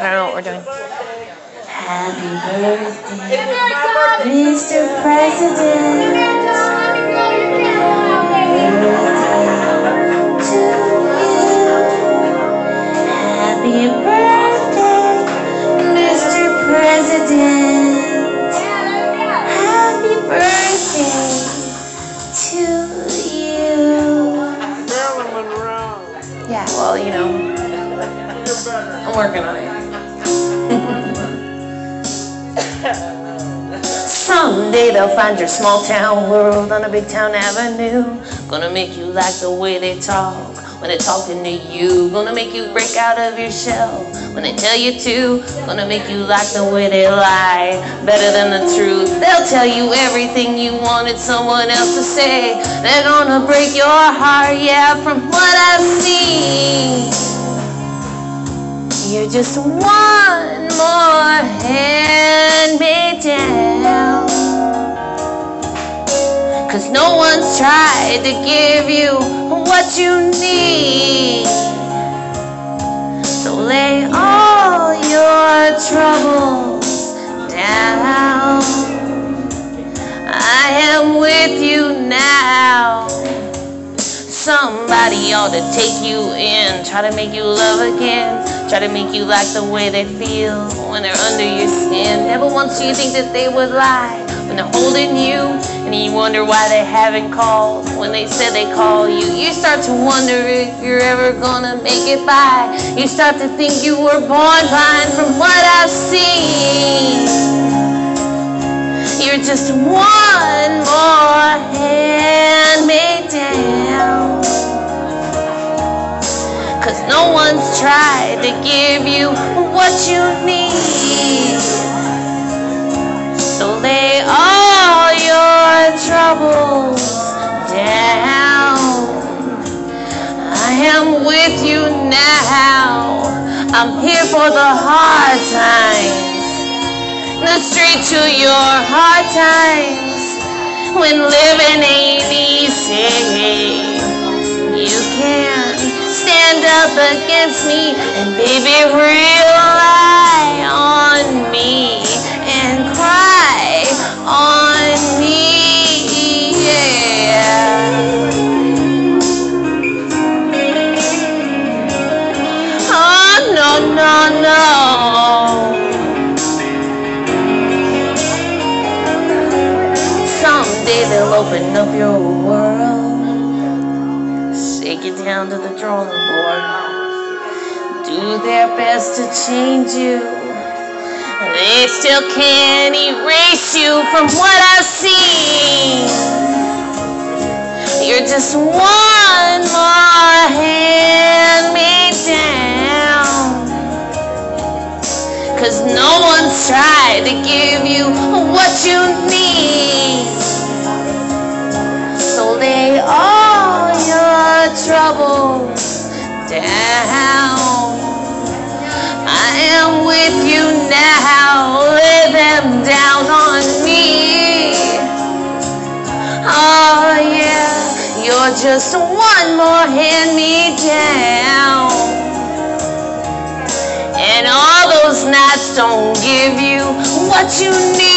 I don't know what we're doing. Happy birthday, Mr. President. Happy birthday, Mr. President. Happy birthday to you. Marilyn Monroe. Yeah, well, you know, I'm working on it. Someday they'll find your small town world on a big town avenue. Gonna make you like the way they talk when they're talking to you. Gonna make you break out of your shell when they tell you to. Gonna make you like the way they lie better than the truth. They'll tell you everything you wanted someone else to say. They're gonna break your heart, yeah, from what I've seen. You're just one more hand Cause no one's tried to give you what you need. So lay all your troubles down. I am with you now. Somebody ought to take you in, try to make you love again, try to make you like the way they feel when they're under your skin. Never once do you think that they would lie when they're holding you, and you wonder why they haven't called when they said they call you. You start to wonder if you're ever gonna make it by. You start to think you were born blind from what I've seen. You're just one more hand me down. Cause no one's tried to give you what you need. Am with you now. I'm here for the hard times the straight to your hard times when living ain't easy. You can stand up against me and baby rely on me and cry no no no. Someday they'll open up your world, shake it down to the drawing board, do their best to change you. They still can't erase you from what I've seen. You're just one Cause no one's tried to give you what you need. So lay all your troubles down. I am with you now. Lay them down on me. Oh yeah, you're just one more hand me down. And all those nights don't give you what you need.